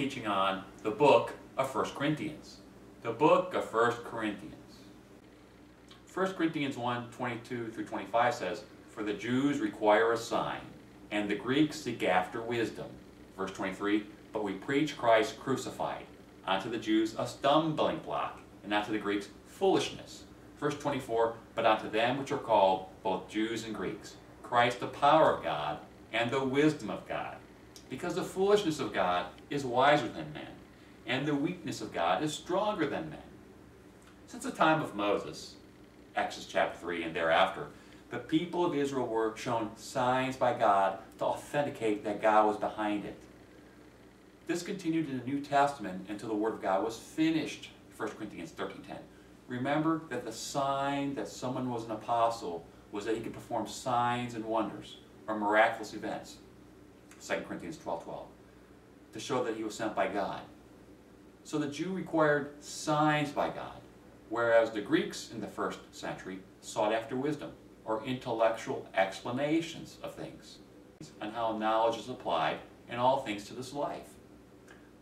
teaching on the book of 1 Corinthians. The book of 1 Corinthians. 1 Corinthians 1, 22 through 25 says, For the Jews require a sign, and the Greeks seek after wisdom. Verse 23, But we preach Christ crucified, unto the Jews a stumbling block, and unto the Greeks foolishness. Verse 24, But unto them which are called, both Jews and Greeks, Christ the power of God, and the wisdom of God. Because the foolishness of God is wiser than men, and the weakness of God is stronger than men. Since the time of Moses, Exodus chapter 3 and thereafter, the people of Israel were shown signs by God to authenticate that God was behind it. This continued in the New Testament until the Word of God was finished, 1 Corinthians 13.10. Remember that the sign that someone was an apostle was that he could perform signs and wonders, or miraculous events, 2 Corinthians 12.12, to show that he was sent by God. So the Jew required signs by God, whereas the Greeks in the first century sought after wisdom, or intellectual explanations of things, and how knowledge is applied in all things to this life.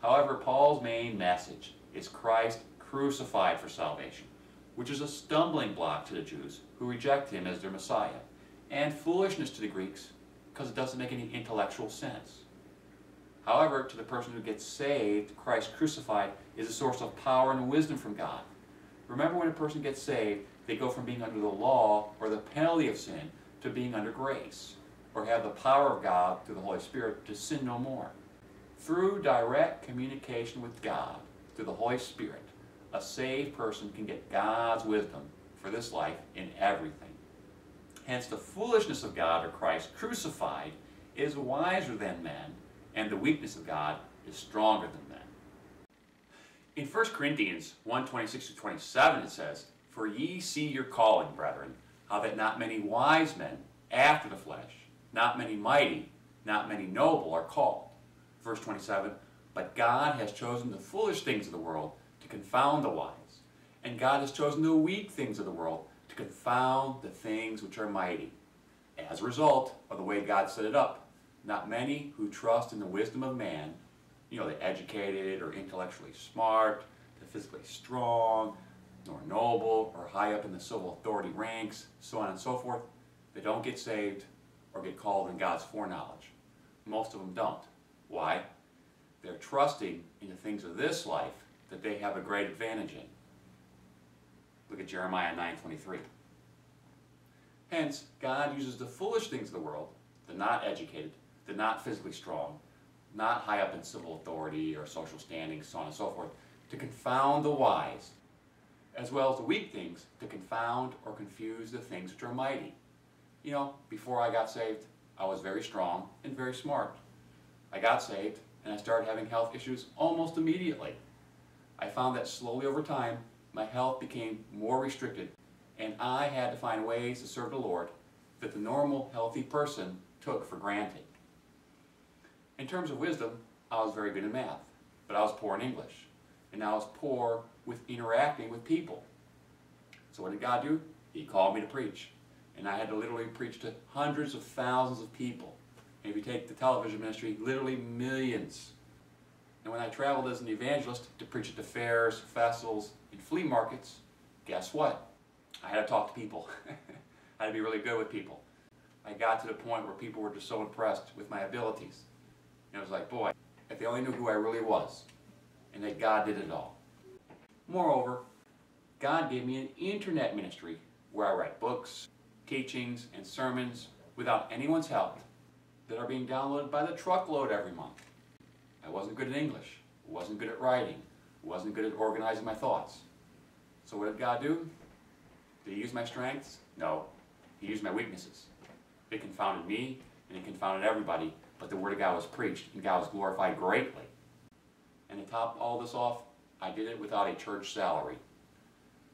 However, Paul's main message is Christ crucified for salvation, which is a stumbling block to the Jews who reject him as their Messiah, and foolishness to the Greeks because it doesn't make any intellectual sense. However, to the person who gets saved, Christ crucified is a source of power and wisdom from God. Remember when a person gets saved, they go from being under the law or the penalty of sin to being under grace, or have the power of God through the Holy Spirit to sin no more. Through direct communication with God, through the Holy Spirit, a saved person can get God's wisdom for this life in everything. Hence, the foolishness of God, or Christ crucified, is wiser than men, and the weakness of God is stronger than men. In 1 Corinthians 1 26 27, it says, For ye see your calling, brethren, how that not many wise men after the flesh, not many mighty, not many noble are called. Verse 27, But God has chosen the foolish things of the world to confound the wise, and God has chosen the weak things of the world to confound the things which are mighty. As a result of the way God set it up, not many who trust in the wisdom of man, you know, the educated or intellectually smart, the physically strong, nor noble or high up in the civil authority ranks, so on and so forth, they don't get saved or get called in God's foreknowledge. Most of them don't. Why? They're trusting in the things of this life that they have a great advantage in. Look at Jeremiah 9.23. Hence, God uses the foolish things of the world, the not educated, the not physically strong, not high up in civil authority or social standing, so on and so forth, to confound the wise, as well as the weak things, to confound or confuse the things which are mighty. You know, before I got saved, I was very strong and very smart. I got saved, and I started having health issues almost immediately. I found that slowly over time, my health became more restricted, and I had to find ways to serve the Lord that the normal, healthy person took for granted. In terms of wisdom, I was very good in math, but I was poor in English, and I was poor with interacting with people. So what did God do? He called me to preach, and I had to literally preach to hundreds of thousands of people. And if you take the television ministry, literally millions. And when I traveled as an evangelist to preach at the fairs, festivals, and flea markets, guess what? I had to talk to people. I had to be really good with people. I got to the point where people were just so impressed with my abilities. And it was like, boy, if they only knew who I really was, and that God did it all. Moreover, God gave me an internet ministry where I write books, teachings, and sermons without anyone's help that are being downloaded by the truckload every month. I wasn't good at English, wasn't good at writing, wasn't good at organizing my thoughts. So what did God do? Did he use my strengths? No. He used my weaknesses. It confounded me, and it confounded everybody, but the Word of God was preached, and God was glorified greatly. And to top all this off, I did it without a church salary.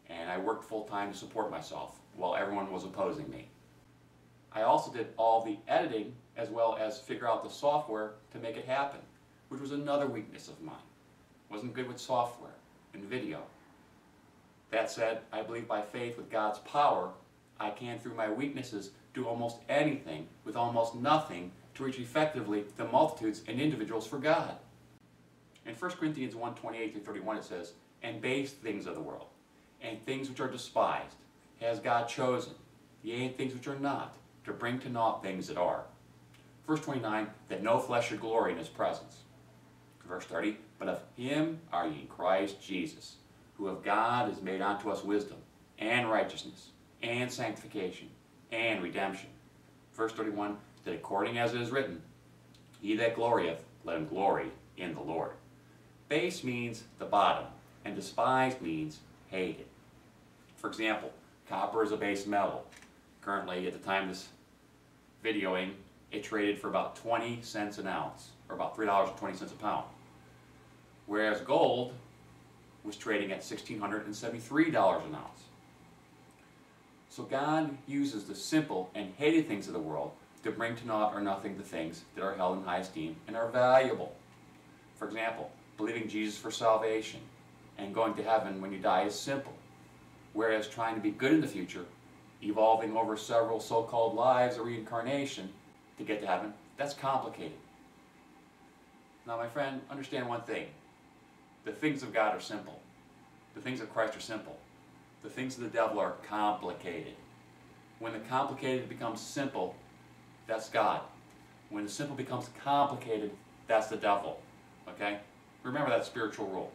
And I worked full time to support myself while everyone was opposing me. I also did all the editing as well as figure out the software to make it happen, which was another weakness of mine. Wasn't good with software and video. That said, I believe by faith with God's power, I can, through my weaknesses, do almost anything with almost nothing to reach effectively the multitudes and individuals for God. In 1 Corinthians 1 28 through 31, it says, And base things of the world, and things which are despised, has God chosen, yea, and things which are not, to bring to naught things that are. Verse 29, that no flesh should glory in his presence. Verse 30, but of him are ye in Christ Jesus, who of God is made unto us wisdom, and righteousness, and sanctification, and redemption. Verse 31, that according as it is written, He that glorieth, let him glory in the Lord. Base means the bottom, and despised means hated. For example, copper is a base metal. Currently, at the time of this videoing, it traded for about 20 cents an ounce, or about $3.20 a pound. Whereas gold was trading at $1,673 an ounce. So God uses the simple and hated things of the world to bring to naught or nothing the things that are held in high esteem and are valuable. For example, believing Jesus for salvation and going to heaven when you die is simple, whereas trying to be good in the future, evolving over several so-called lives of reincarnation to get to heaven, that's complicated. Now my friend, understand one thing. The things of God are simple. The things of Christ are simple. The things of the devil are complicated. When the complicated becomes simple, that's God. When the simple becomes complicated, that's the devil. Okay? Remember that spiritual rule.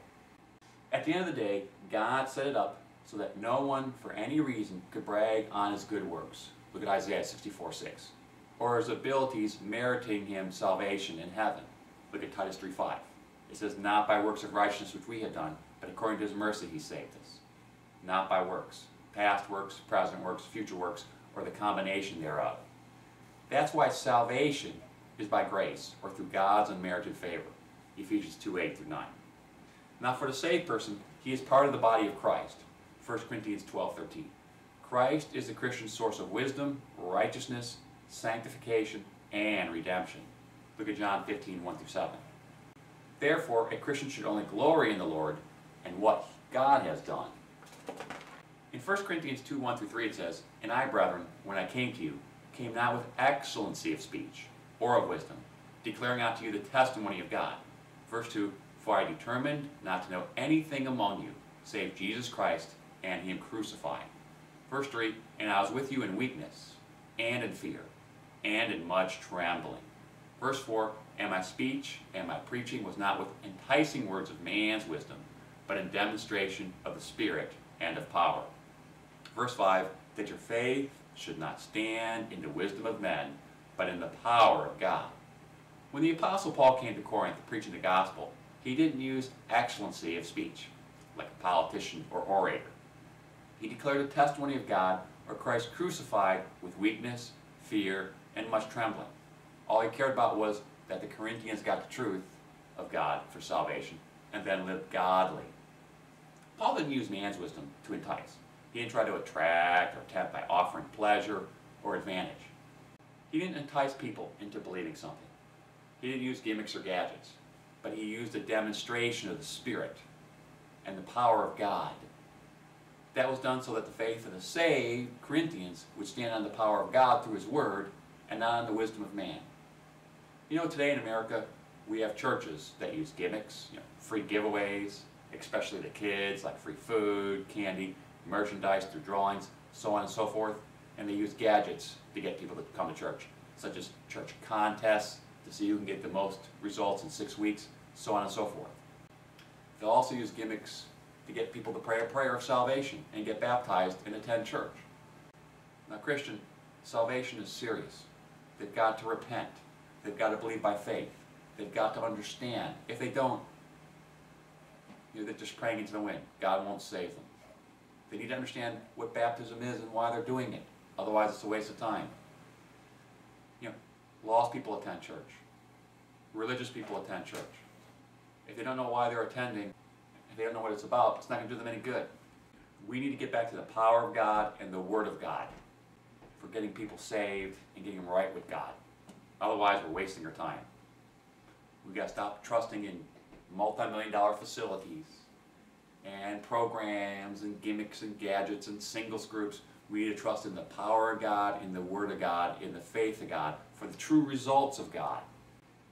At the end of the day, God set it up so that no one, for any reason, could brag on his good works. Look at Isaiah 64 6. Or his abilities meriting him salvation in heaven. Look at Titus 3 5. It says, Not by works of righteousness which we had done, but according to his mercy he saved us. Not by works. Past works, present works, future works, or the combination thereof. That's why salvation is by grace, or through God's unmerited favor. Ephesians 2 8 through 9. Now, for the saved person, he is part of the body of Christ. 1 Corinthians 12 13. Christ is the Christian source of wisdom, righteousness, sanctification, and redemption. Look at John 15 1 through 7. Therefore, a Christian should only glory in the Lord and what God has done. In 1 Corinthians 2 1 through 3, it says, And I, brethren, when I came to you, came not with excellency of speech or of wisdom, declaring unto you the testimony of God. Verse 2 For I determined not to know anything among you, save Jesus Christ and Him crucified. Verse 3 And I was with you in weakness, and in fear, and in much trembling. Verse 4 And my speech and my preaching was not with enticing words of man's wisdom, but in demonstration of the Spirit and of power. Verse 5 That your faith should not stand in the wisdom of men, but in the power of God. When the Apostle Paul came to Corinth preaching the gospel, he didn't use excellency of speech, like a politician or orator. He declared the testimony of God or Christ crucified with weakness, fear, and much trembling. All he cared about was that the Corinthians got the truth of God for salvation and then lived godly. Paul didn't use man's wisdom to entice. He didn't try to attract or tempt by offering pleasure or advantage. He didn't entice people into believing something. He didn't use gimmicks or gadgets, but he used a demonstration of the Spirit and the power of God. That was done so that the faith of the saved Corinthians would stand on the power of God through His Word and not on the wisdom of man. You know, today in America, we have churches that use gimmicks, you know, free giveaways, especially to kids, like free food, candy, merchandise through drawings, so on and so forth. And they use gadgets to get people to come to church, such as church contests to see who can get the most results in six weeks, so on and so forth. They'll also use gimmicks to get people to pray a prayer of salvation and get baptized and attend church. Now, Christian, salvation is serious. They've got to repent. They've got to believe by faith. They've got to understand. If they don't, you know, they're just praying into the wind. God won't save them. They need to understand what baptism is and why they're doing it. Otherwise, it's a waste of time. You know, lost people attend church. Religious people attend church. If they don't know why they're attending, if they don't know what it's about, it's not going to do them any good. We need to get back to the power of God and the Word of God. for getting people saved and getting them right with God. Otherwise, we're wasting our time. We've got to stop trusting in multi-million dollar facilities and programs and gimmicks and gadgets and singles groups. We need to trust in the power of God, in the Word of God, in the faith of God, for the true results of God.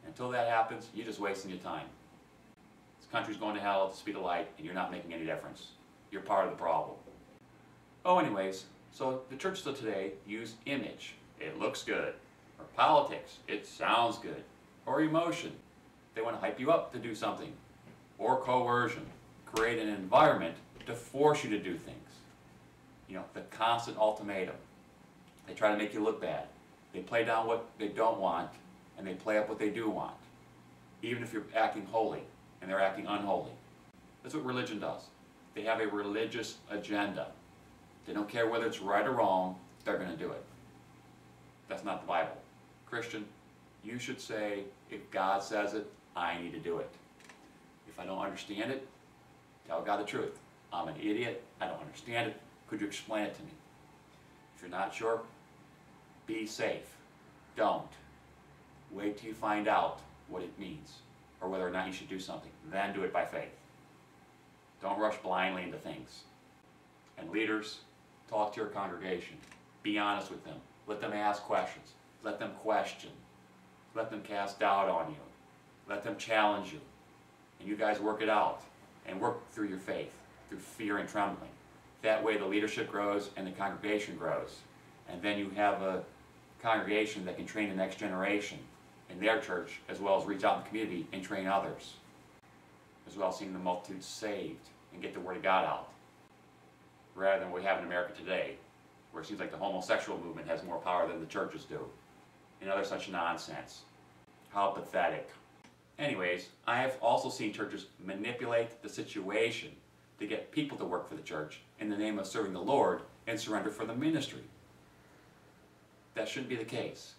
Until that happens, you're just wasting your time. This country's going to hell at the speed of light, and you're not making any difference. You're part of the problem. Oh, anyways, so the churches of today use image. It looks good. Or politics. It sounds good. Or emotion. They want to hype you up to do something. Or coercion. Create an environment to force you to do things. You know, the constant ultimatum. They try to make you look bad. They play down what they don't want, and they play up what they do want. Even if you're acting holy, and they're acting unholy. That's what religion does. They have a religious agenda. They don't care whether it's right or wrong, they're going to do it. That's not the Bible. Christian, you should say, if God says it, I need to do it. If I don't understand it, tell God the truth. I'm an idiot. I don't understand it. Could you explain it to me? If you're not sure, be safe. Don't. Wait till you find out what it means or whether or not you should do something. Then do it by faith. Don't rush blindly into things. And leaders, talk to your congregation. Be honest with them. Let them ask questions. Let them question. Let them cast doubt on you. Let them challenge you. And you guys work it out and work through your faith, through fear and trembling. That way the leadership grows and the congregation grows. And then you have a congregation that can train the next generation in their church as well as reach out in the community and train others. As well as seeing the multitudes saved and get the word of God out. Rather than what we have in America today, where it seems like the homosexual movement has more power than the churches do. And other such nonsense. How pathetic. Anyways, I have also seen churches manipulate the situation to get people to work for the church in the name of serving the Lord and surrender for the ministry. That shouldn't be the case.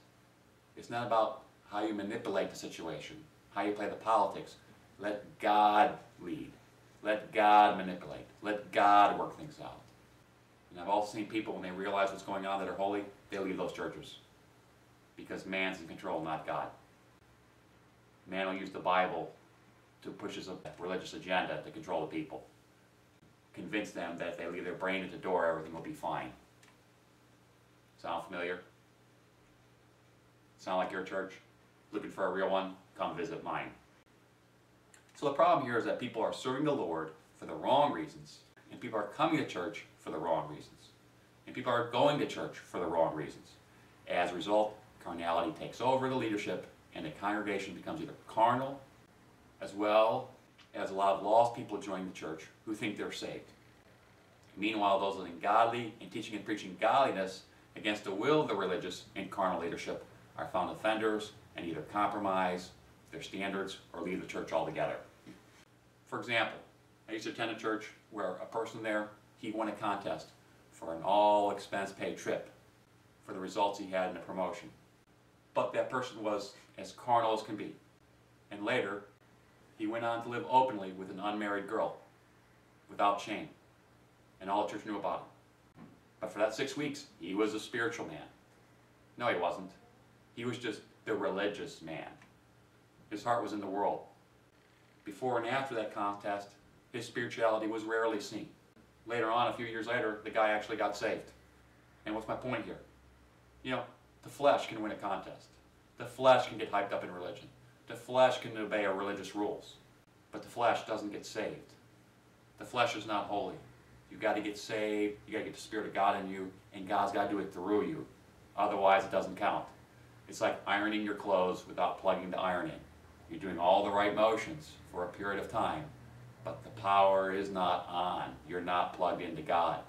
It's not about how you manipulate the situation, how you play the politics. Let God lead. Let God manipulate. Let God work things out. And I've also seen people, when they realize what's going on that are holy, they leave those churches. Because man's in control, not God. Man will use the Bible to push his religious agenda to control the people. Convince them that if they leave their brain at the door, everything will be fine. Sound familiar? Sound like your church? Looking for a real one? Come visit mine. So the problem here is that people are serving the Lord for the wrong reasons, and people are coming to church for the wrong reasons, and people are going to church for the wrong reasons. As a result, carnality takes over the leadership, and the congregation becomes either carnal, as well as a lot of lost people join the church who think they're saved. Meanwhile, those living godly and teaching and preaching godliness against the will of the religious and carnal leadership are found offenders and either compromise their standards or leave the church altogether. For example, I used to attend a church where a person there, he won a contest for an all expense paid trip for the results he had in a promotion. But that person was as carnal as can be. And later, he went on to live openly with an unmarried girl without shame. And all the church knew about him. But for that six weeks, he was a spiritual man. No, he wasn't. He was just the religious man. His heart was in the world. Before and after that contest, his spirituality was rarely seen. Later on, a few years later, the guy actually got saved. And what's my point here? You know, the flesh can win a contest. The flesh can get hyped up in religion. The flesh can obey our religious rules. But the flesh doesn't get saved. The flesh is not holy. You've got to get saved, You've got to get the Spirit of God in you, and God's got to do it through you. Otherwise, it doesn't count. It's like ironing your clothes without plugging the iron in. You're doing all the right motions for a period of time, but the power is not on. You're not plugged into God.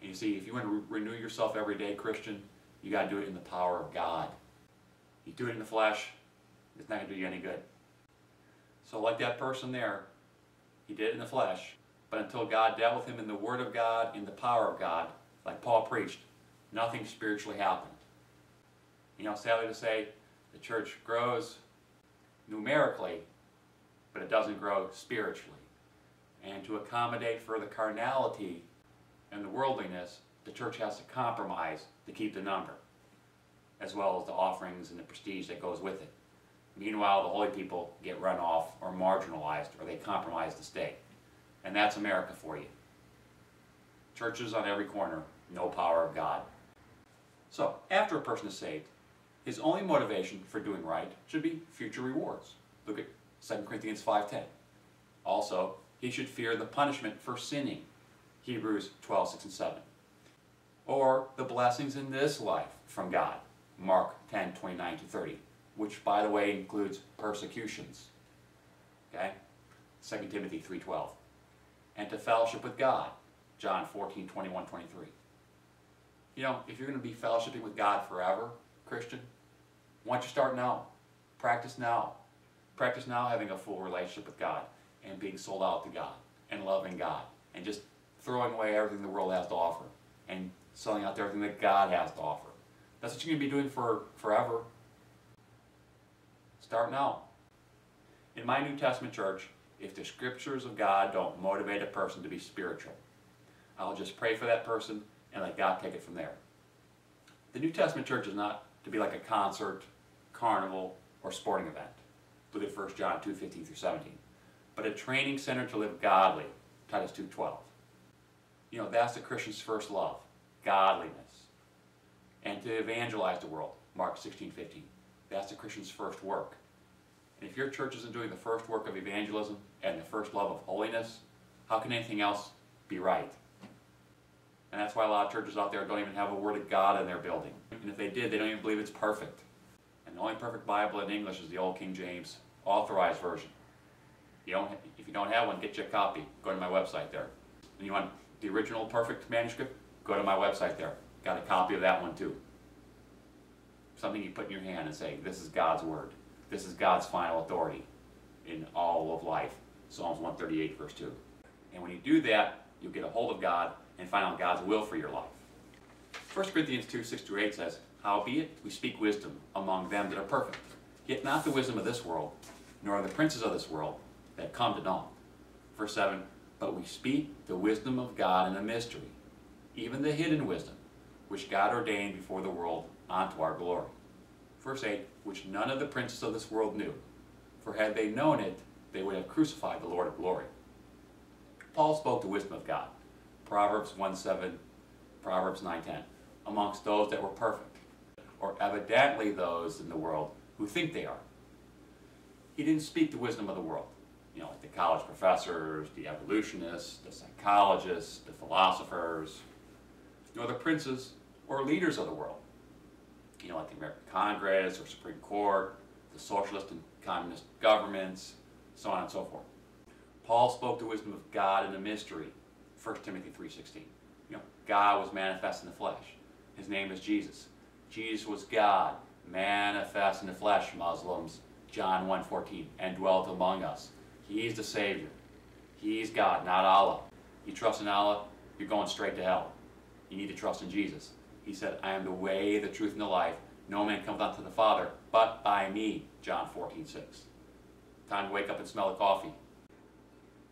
And you see, if you want to re renew yourself every day, Christian, you got to do it in the power of God. You do it in the flesh, it's not going to do you any good. So, like that person there, he did it in the flesh, but until God dealt with him in the Word of God, in the power of God, like Paul preached, nothing spiritually happened. You know, sadly to say, the church grows numerically, but it doesn't grow spiritually. And to accommodate for the carnality and the worldliness, the church has to compromise to keep the number, as well as the offerings and the prestige that goes with it. Meanwhile, the holy people get run off or marginalized or they compromise the state. And that's America for you. Churches on every corner, no power of God. So, after a person is saved, his only motivation for doing right should be future rewards. Look at 2 Corinthians 5.10. Also, he should fear the punishment for sinning. Hebrews 12, 6 and 7. Or the blessings in this life from God. Mark 10, 29 to 30. Which, by the way, includes persecutions. Okay? 2 Timothy 3.12. And to fellowship with God. John 14, 21, 23. You know, if you're going to be fellowshipping with God forever, Christian, why don't you start now? Practice now. Practice now having a full relationship with God and being sold out to God and loving God and just throwing away everything the world has to offer and selling out everything that God has to offer. That's what you're going to be doing for forever. Start now. In my New Testament church, if the scriptures of God don't motivate a person to be spiritual, I'll just pray for that person and let God take it from there. The New Testament church is not to be like a concert, carnival, or sporting event. Look at 1 John 2, 15 through 17 but a training center to live godly, Titus 2.12. You know, that's the Christian's first love, godliness. And to evangelize the world, Mark 16.15. That's the Christian's first work. And if your church isn't doing the first work of evangelism and the first love of holiness, how can anything else be right? And that's why a lot of churches out there don't even have a Word of God in their building. And if they did, they don't even believe it's perfect. And the only perfect Bible in English is the Old King James Authorized Version. You don't, if you don't have one, get you a copy. Go to my website there. And you want the original perfect manuscript? Go to my website there. Got a copy of that one too. Something you put in your hand and say, this is God's word. This is God's final authority in all of life. Psalms 138 verse 2. And when you do that, you'll get a hold of God and find out God's will for your life. 1 Corinthians 2, 6 through 8 says, Howbeit we speak wisdom among them that are perfect, yet not the wisdom of this world, nor the princes of this world, that come to naught. Verse 7 But we speak the wisdom of God in a mystery, even the hidden wisdom, which God ordained before the world unto our glory. Verse 8 Which none of the princes of this world knew, for had they known it, they would have crucified the Lord of glory. Paul spoke the wisdom of God. Proverbs 1 7, Proverbs 9.10, Amongst those that were perfect, or evidently those in the world who think they are. He didn't speak the wisdom of the world you know, like the college professors, the evolutionists, the psychologists, the philosophers, nor the princes or leaders of the world. You know, like the American Congress or Supreme Court, the socialist and communist governments, so on and so forth. Paul spoke the wisdom of God in a mystery, 1 Timothy 3.16. You know, God was manifest in the flesh. His name is Jesus. Jesus was God, manifest in the flesh, Muslims, John 1.14, and dwelt among us. He's the Savior. He's God, not Allah. You trust in Allah, you're going straight to hell. You need to trust in Jesus. He said, I am the way, the truth, and the life. No man comes unto the Father but by me, John 14, 6. Time to wake up and smell the coffee.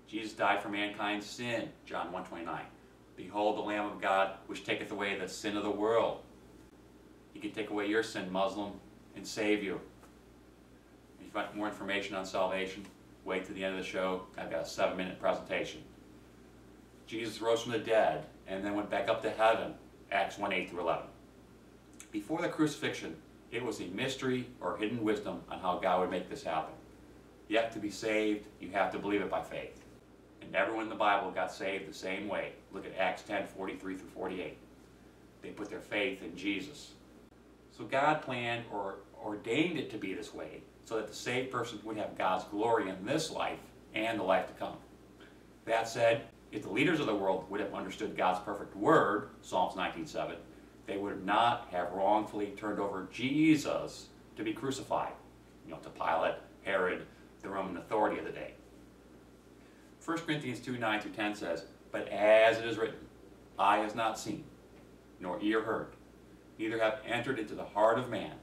Jesus died for mankind's sin, John 129. Behold the Lamb of God, which taketh away the sin of the world. He can take away your sin, Muslim, and save you. If you want more information on salvation, wait to the end of the show. I've got a seven minute presentation. Jesus rose from the dead and then went back up to heaven, Acts 1 8 through 11. Before the crucifixion, it was a mystery or hidden wisdom on how God would make this happen. Yet to be saved, you have to believe it by faith. And everyone in the Bible got saved the same way. Look at Acts 10 43 through 48. They put their faith in Jesus. So God planned or ordained it to be this way so that the saved person would have God's glory in this life and the life to come. That said, if the leaders of the world would have understood God's perfect word, Psalms 19:7, they would not have wrongfully turned over Jesus to be crucified, you know, to Pilate, Herod, the Roman authority of the day. 1 Corinthians 2, 9 through 10 says, But as it is written, eye has not seen, nor ear heard, neither have entered into the heart of man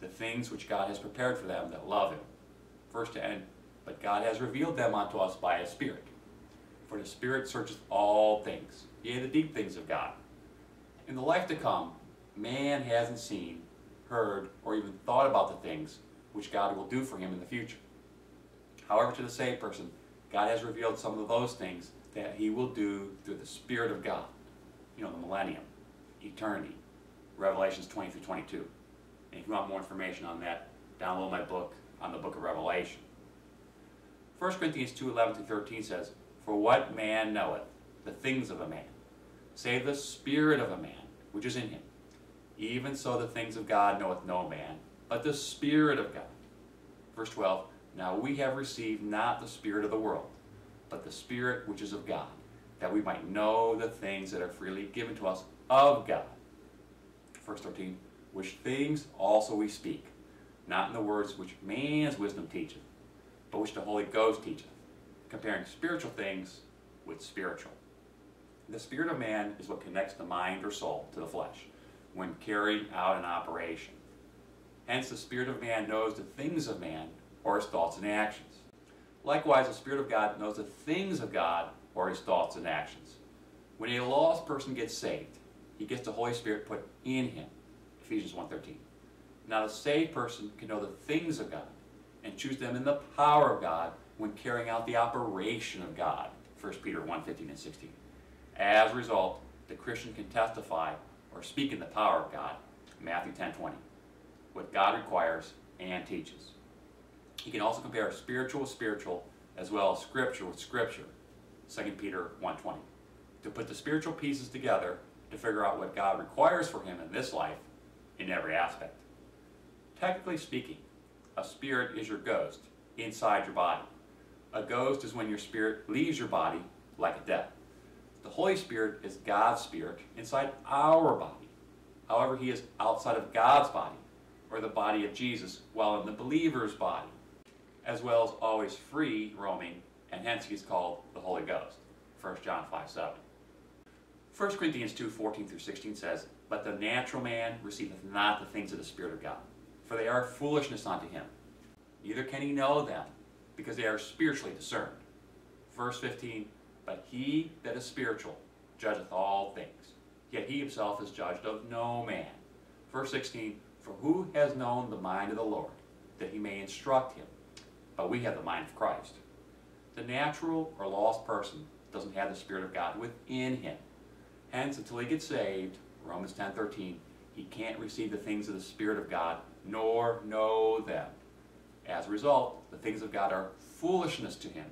the things which God has prepared for them that love him. First to end, but God has revealed them unto us by his Spirit. For the Spirit searcheth all things, yea, the deep things of God. In the life to come, man hasn't seen, heard, or even thought about the things which God will do for him in the future. However, to the saved person, God has revealed some of those things that he will do through the Spirit of God. You know, the millennium, eternity, Revelations 20 through 22. And if you want more information on that, download my book on the book of Revelation. 1 Corinthians 2 11 through 13 says, For what man knoweth the things of a man, save the spirit of a man which is in him? Even so, the things of God knoweth no man, but the Spirit of God. Verse 12 Now we have received not the Spirit of the world, but the Spirit which is of God, that we might know the things that are freely given to us of God. Verse 13 Which things also we speak, not in the words which man's wisdom teacheth, but which the Holy Ghost teacheth, comparing spiritual things with spiritual. The spirit of man is what connects the mind or soul to the flesh when carrying out an operation. Hence, the spirit of man knows the things of man or his thoughts and actions. Likewise, the spirit of God knows the things of God or his thoughts and actions. When a lost person gets saved, he gets the Holy Spirit put in him. Ephesians 1.13. Now the saved person can know the things of God and choose them in the power of God when carrying out the operation of God. 1 Peter 1.15 and 16. As a result, the Christian can testify or speak in the power of God. Matthew 10.20. What God requires and teaches. He can also compare spiritual with spiritual as well as scripture with scripture. 2 Peter 1.20. To put the spiritual pieces together to figure out what God requires for him in this life in every aspect. Technically speaking, a spirit is your ghost inside your body. A ghost is when your spirit leaves your body like a death. The Holy Spirit is God's spirit inside our body. However, he is outside of God's body, or the body of Jesus, while in the believer's body, as well as always free roaming, and hence he is called the Holy Ghost. 1 John 5 7. 1 Corinthians 2 14 through 16 says, But the natural man receiveth not the things of the Spirit of God, for they are foolishness unto him. Neither can he know them, because they are spiritually discerned. Verse 15, But he that is spiritual judgeth all things, yet he himself is judged of no man. Verse 16, For who has known the mind of the Lord, that he may instruct him? But we have the mind of Christ. The natural or lost person doesn't have the Spirit of God within him. Hence, until he gets saved, Romans 10 13, he can't receive the things of the Spirit of God, nor know them. As a result, the things of God are foolishness to him,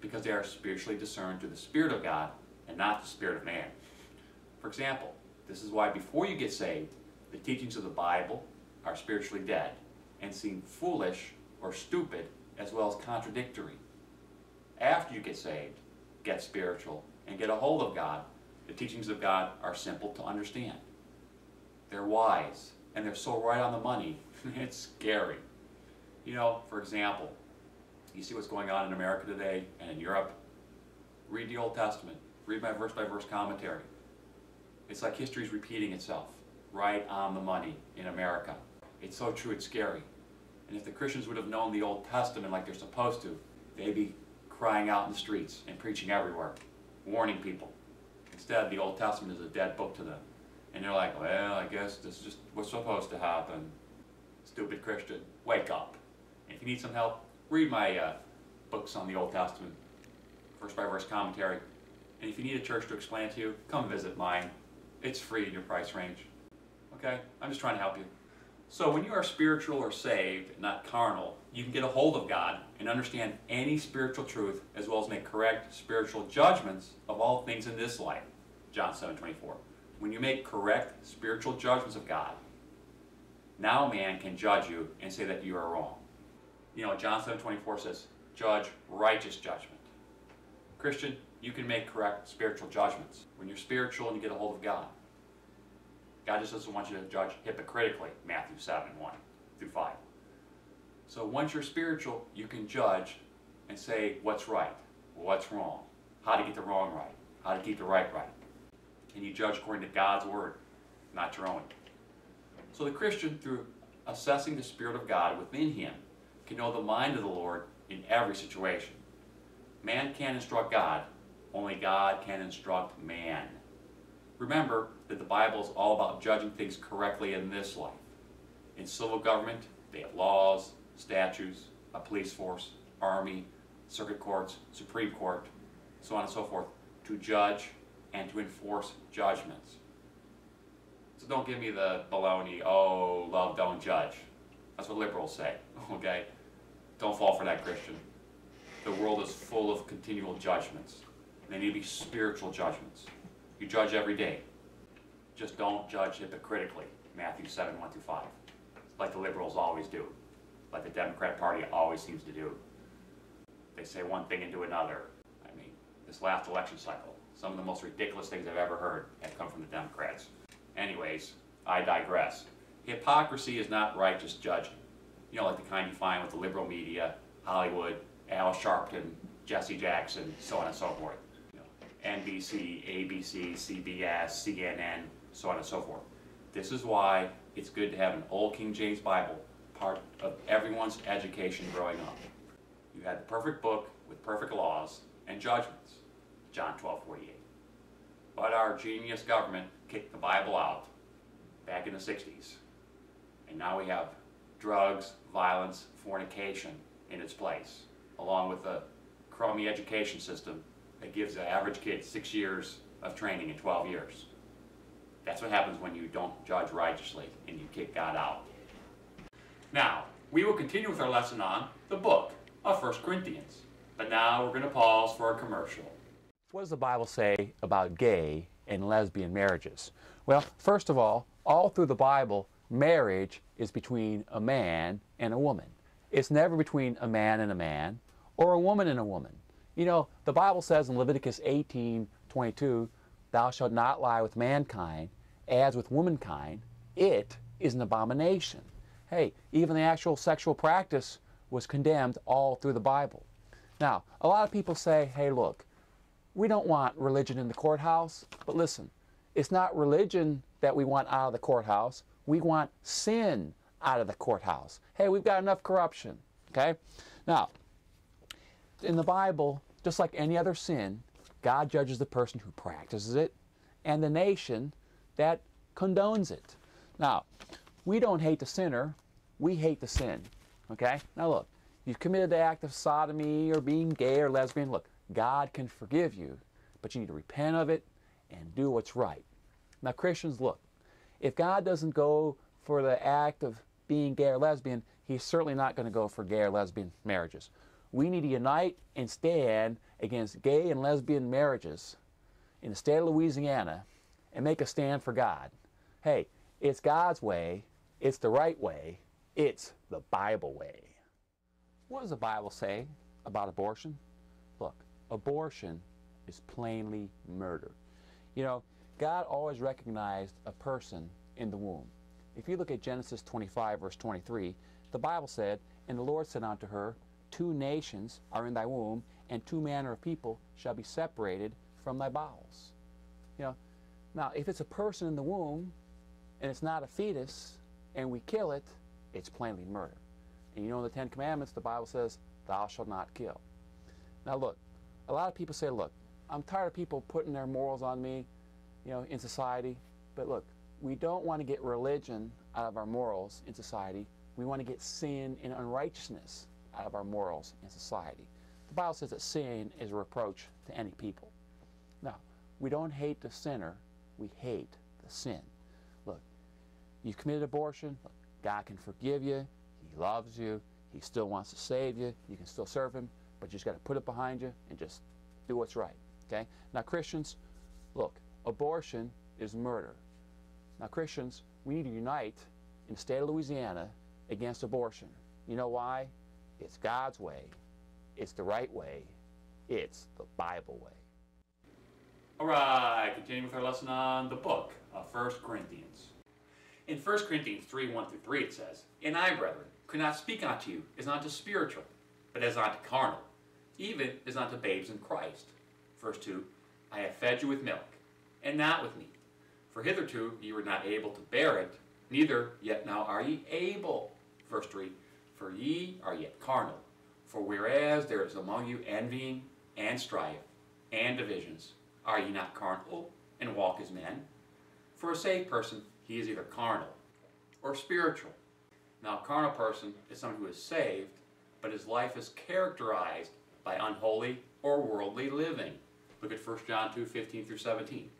because they are spiritually discerned through the Spirit of God and not the Spirit of man. For example, this is why before you get saved, the teachings of the Bible are spiritually dead and seem foolish or stupid as well as contradictory. After you get saved, get spiritual, and get a hold of God, the teachings of God are simple to understand. They're wise, and they're so right on the money, it's scary. You know, for example, you see what's going on in America today and in Europe? Read the Old Testament. Read my verse by verse commentary. It's like history's repeating itself, right on the money in America. It's so true, it's scary. And if the Christians would have known the Old Testament like they're supposed to, they'd be crying out in the streets and preaching everywhere, warning people. Instead, the Old Testament is a dead book to them. And they're like, well, I guess this is just what's supposed to happen. Stupid Christian, wake up. And if you need some help, read my uh, books on the Old Testament, verse by verse commentary. And if you need a church to explain to you, come visit mine. It's free in your price range. Okay? I'm just trying to help you. So when you are spiritual or saved, not carnal, you can get a hold of God and understand any spiritual truth as well as make correct spiritual judgments of all things in this life. John 7 24. When you make correct spiritual judgments of God, now man can judge you and say that you are wrong. You know, John 7 24 says, judge righteous judgment. Christian, you can make correct spiritual judgments when you're spiritual and you get a hold of God. God just doesn't want you to judge hypocritically, Matthew 7 1 through 5. So once you're spiritual, you can judge and say what's right, what's wrong, how to get the wrong right, how to keep the right right. And you judge according to God's word, not your own. So the Christian, through assessing the Spirit of God within him, can know the mind of the Lord in every situation. Man can't instruct God, only God can instruct man. Remember, that the Bible is all about judging things correctly in this life. In civil government, they have laws, statutes, a police force, army, circuit courts, Supreme Court, so on and so forth, to judge and to enforce judgments. So don't give me the baloney, oh, love, don't judge. That's what liberals say, okay? Don't fall for that, Christian. The world is full of continual judgments. They need to be spiritual judgments. You judge every day. Just don't judge hypocritically. Matthew 7, 1 through 5. Like the liberals always do. Like the Democrat Party always seems to do. They say one thing and do another. I mean, this last election cycle, some of the most ridiculous things I've ever heard have come from the Democrats. Anyways, I digress. Hypocrisy is not righteous judging. You know, like the kind you find with the liberal media, Hollywood, Al Sharpton, Jesse Jackson, so on and so forth. You know, NBC, ABC, CBS, CNN, so on and so forth. This is why it's good to have an old King James Bible part of everyone's education growing up. You had the perfect book with perfect laws and judgments, John 12, 48. But our genius government kicked the Bible out back in the 60s. And now we have drugs, violence, fornication in its place, along with a crummy education system that gives the average kid six years of training in 12 years. That's what happens when you don't judge righteously and you kick God out. Now, we will continue with our lesson on the book of 1 Corinthians. But now we're going to pause for a commercial. What does the Bible say about gay and lesbian marriages? Well, first of all, all through the Bible, marriage is between a man and a woman. It's never between a man and a man or a woman and a woman. You know, the Bible says in Leviticus 18 22, Thou shalt not lie with mankind as with womankind. It is an abomination. Hey, even the actual sexual practice was condemned all through the Bible. Now, a lot of people say, hey, look, we don't want religion in the courthouse, but listen, it's not religion that we want out of the courthouse. We want sin out of the courthouse. Hey, we've got enough corruption. Okay? Now, in the Bible, just like any other sin, God judges the person who practices it and the nation that condones it. Now, we don't hate the sinner, we hate the sin. Okay? Now look, you've committed the act of sodomy or being gay or lesbian. Look, God can forgive you, but you need to repent of it and do what's right. Now, Christians, look, if God doesn't go for the act of being gay or lesbian, He's certainly not going to go for gay or lesbian marriages. We need to unite and stand against gay and lesbian marriages in the state of Louisiana and make a stand for God. Hey, it's God's way, it's the right way, it's the Bible way. What does the Bible say about abortion? Look, abortion is plainly murder. You know, God always recognized a person in the womb. If you look at Genesis 25, verse 23, the Bible said, And the Lord said unto her, Two nations are in thy womb, and two manner of people shall be separated from thy bowels. You know, now if it's a person in the womb, and it's not a fetus, and we kill it, it's plainly murder. And you know in the Ten Commandments, the Bible says, Thou shalt not kill. Now look, a lot of people say, look, I'm tired of people putting their morals on me, you know, in society. But look, we don't want to get religion out of our morals in society. We want to get sin and unrighteousness out of our morals in society. The Bible says that sin is a reproach to any people. Now, we don't hate the sinner, we hate the sin. Look, you've committed abortion, look, God can forgive you, He loves you, He still wants to save you, you can still serve Him, but you just got to put it behind you and just do what's right. Okay? Now, Christians, look, abortion is murder. Now, Christians, we need to unite in the state of Louisiana against abortion. You know why? It's God's way. It's the right way. It's the Bible way. All right, continuing with our lesson on the book of 1 Corinthians. In 1 Corinthians 3 1 through 3, it says, And I, brethren, could not speak unto you as unto spiritual, but as unto carnal, even as unto babes in Christ. Verse 2 I have fed you with milk, and not with me. For hitherto ye were not able to bear it, neither yet now are ye able. Verse 3 For ye are yet carnal. For whereas there is among you envying and strife and divisions, are ye not carnal and walk as men? For a saved person, he is either carnal or spiritual. Now, a carnal person is someone who is saved, but his life is characterized by unholy or worldly living. Look at 1 John 2 15 through 17.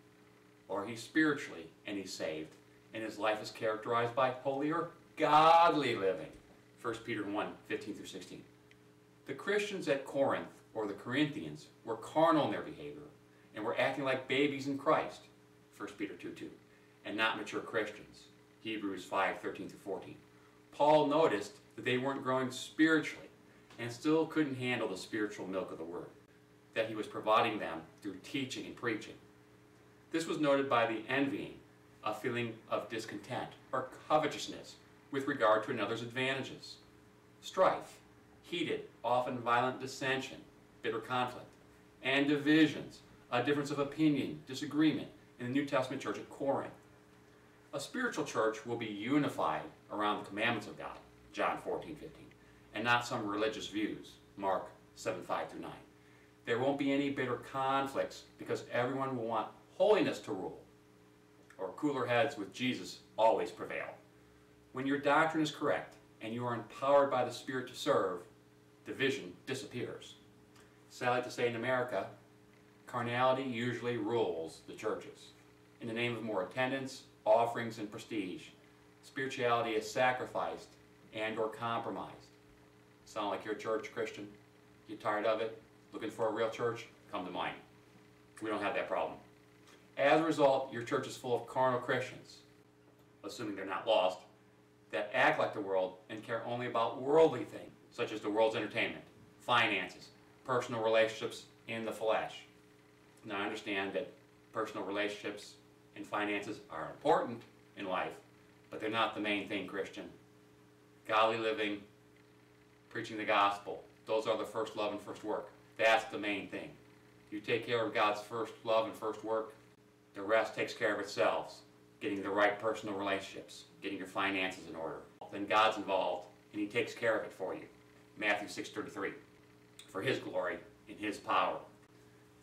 Or he's spiritually and he's saved, and his life is characterized by holy or godly living. 1 Peter 1 15 through 16. The Christians at Corinth, or the Corinthians, were carnal in their behavior and were acting like babies in Christ. 1 Peter 2 2. And not mature Christians. Hebrews 5 13 through 14. Paul noticed that they weren't growing spiritually and still couldn't handle the spiritual milk of the Word that he was providing them through teaching and preaching. This was noted by the envying, a feeling of discontent or covetousness with regard to another's advantages, strife, heated, often violent dissension, bitter conflict, and divisions, a difference of opinion, disagreement in the New Testament church at Corinth. A spiritual church will be unified around the commandments of God, John 14, 15, and not some religious views, Mark 7, 5 through 9. There won't be any bitter conflicts because everyone will want holiness to rule, or cooler heads with Jesus always prevail. When your doctrine is correct and you are empowered by the Spirit to serve, division disappears. Sadly to say, in America, carnality usually rules the churches. In the name of more attendance, offerings, and prestige, spirituality is sacrificed and or compromised. Sound like your church, Christian? You tired of it? Looking for a real church? Come to mine. We don't have that problem. As a result, your church is full of carnal Christians, assuming they're not lost, that act like the world and care only about worldly things, such as the world's entertainment, finances, personal relationships in the flesh. Now, I understand that personal relationships and finances are important in life, but they're not the main thing, Christian. Godly living, preaching the gospel, those are the first love and first work. That's the main thing. You take care of God's first love and first work, the rest takes care of itself. Getting the right personal relationships, getting your finances in order. Then God's involved and He takes care of it for you. Matthew 6:33. For His glory and His power.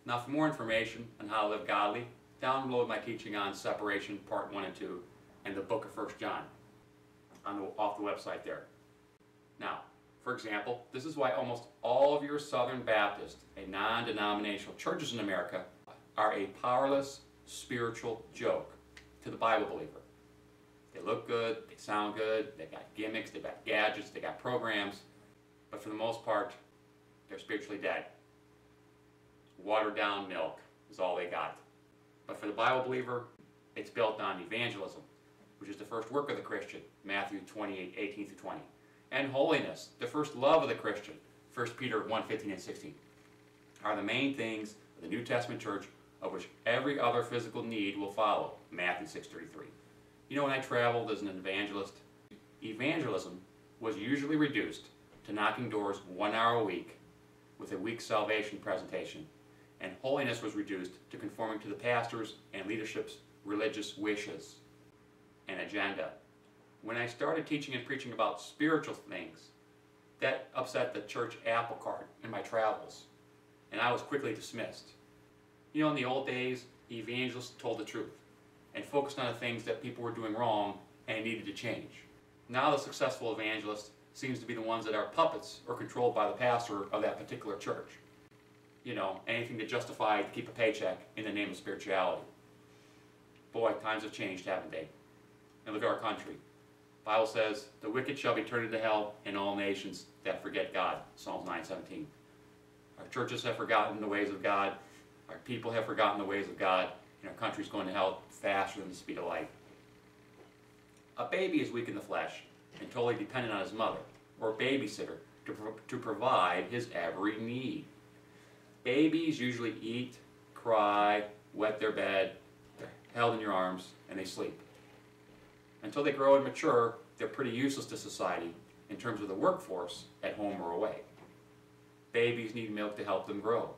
Now, for more information on how to live godly, download my teaching on separation, part 1 and 2, and the book of 1 John on the, off the website there. Now, for example, this is why almost all of your Southern Baptist and non denominational churches in America are a powerless spiritual joke to the Bible believer. They look good, they sound good, they've got gimmicks, they've got gadgets, they've got programs, but for the most part, they're spiritually dead. Watered down milk is all they got. But for the Bible believer, it's built on evangelism, which is the first work of the Christian, Matthew 28, 18 through 20. And holiness, the first love of the Christian, 1 Peter 1, 15 and 16, are the main things of the New Testament church of which every other physical need will follow, Matthew 6.33. You know, when I traveled as an evangelist, evangelism was usually reduced to knocking doors one hour a week with a week's salvation presentation and holiness was reduced to conforming to the pastor's and leadership's religious wishes and agenda. When I started teaching and preaching about spiritual things, that upset the church apple cart in my travels, and I was quickly dismissed. You know, in the old days, evangelists told the truth and focused on the things that people were doing wrong and needed to change. Now, the successful evangelist seems to be the ones that are puppets or controlled by the pastor of that particular church you know, anything to justify to keep a paycheck in the name of spirituality. Boy, times have changed, haven't they? And look at our country. Bible says, the wicked shall be turned into hell in all nations that forget God. Psalms 9:17. Our churches have forgotten the ways of God. Our people have forgotten the ways of God. And our country's going to hell faster than the speed of light. A baby is weak in the flesh and totally dependent on his mother or babysitter to, pro to provide his every need. Babies usually eat, cry, wet their bed, they're held in your arms, and they sleep. Until they grow and mature, they're pretty useless to society in terms of the workforce at home or away. Babies need milk to help them grow.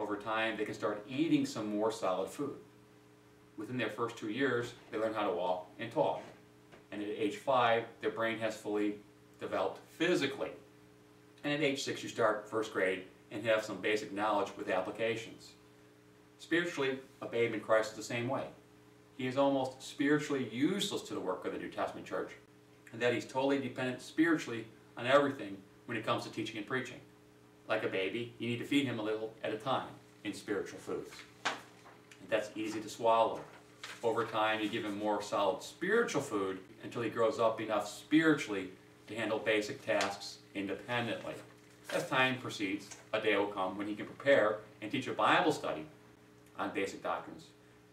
Over time, they can start eating some more solid food. Within their first two years, they learn how to walk and talk. And at age five, their brain has fully developed physically. And at age six, you start first grade and have some basic knowledge with applications. Spiritually, a babe in Christ is the same way. he is almost spiritually useless to the work of the New Testament church, and that he's totally dependent spiritually on everything when it comes to teaching and preaching. Like a baby, you need to feed him a little at a time in spiritual foods. That's easy to swallow. Over time, you give him more solid spiritual food until he grows up enough spiritually to handle basic tasks independently. As time proceeds, a day will come when he can prepare and teach a Bible study on basic doctrines,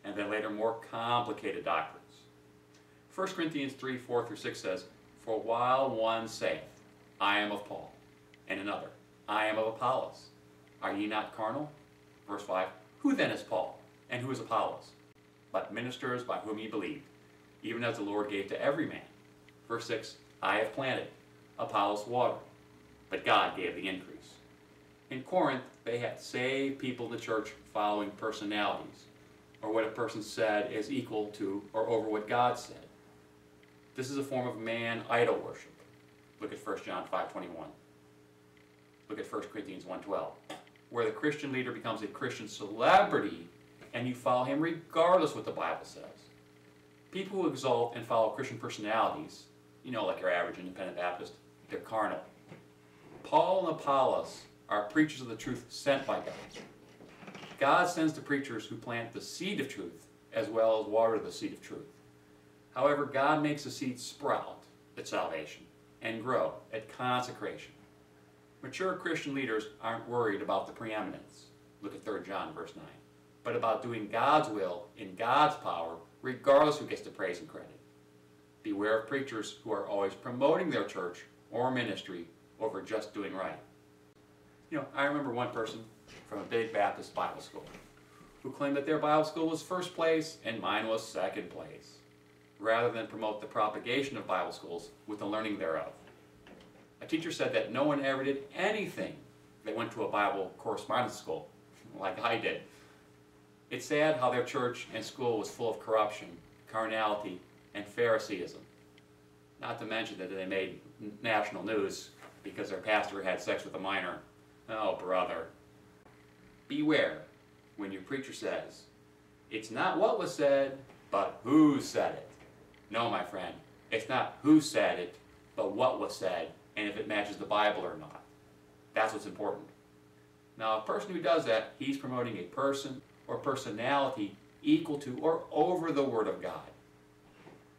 and then later more complicated doctrines. 1 Corinthians 3 4 through 6 says, For while one saith, I am of Paul, and another, I am of Apollos, are ye not carnal? Verse 5 Who then is Paul, and who is Apollos? But ministers by whom ye believed, even as the Lord gave to every man. Verse 6 I have planted, Apollos watered, but God gave the increase. In Corinth, they had saved people in the church following personalities, or what a person said is equal to or over what God said. This is a form of man idol worship. Look at 1 John 5.21. Look at 1 Corinthians 1.12, where the Christian leader becomes a Christian celebrity and you follow him regardless what the Bible says. People who exalt and follow Christian personalities, you know, like your average independent Baptist, they're carnal. Paul and Apollos are preachers of the truth sent by God. God sends the preachers who plant the seed of truth as well as water the seed of truth. However, God makes the seed sprout at salvation and grow at consecration. Mature Christian leaders aren't worried about the preeminence. Look at 3 John verse 9. But about doing God's will in God's power, regardless who gets the praise and credit. Beware of preachers who are always promoting their church or ministry over just doing right. You know, I remember one person from a big Baptist Bible school who claimed that their Bible school was first place and mine was second place, rather than promote the propagation of Bible schools with the learning thereof. A teacher said that no one ever did anything that went to a Bible correspondence school, like I did. It's sad how their church and school was full of corruption, carnality, and Phariseeism. Not to mention that they made national news because their pastor had sex with a minor. Oh, brother. Beware when your preacher says, it's not what was said, but who said it. No, my friend, it's not who said it, but what was said, and if it matches the Bible or not. That's what's important. Now, a person who does that, he's promoting a person or personality equal to or over the Word of God.